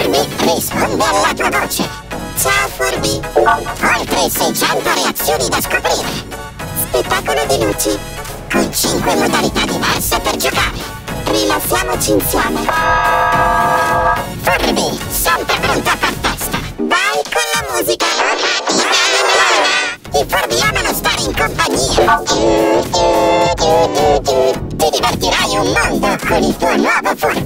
furbi risponde alla tua voce. Ciao Furby! Oltre 600 reazioni da scoprire. Spettacolo di luci. Con 5 modalità diverse per giocare. Rilassiamoci insieme. Furby, sempre pronta far testa. Vai con la musica. I Furby amano stare in compagnia. Ti divertirai un mondo con il tuo nuovo Furby.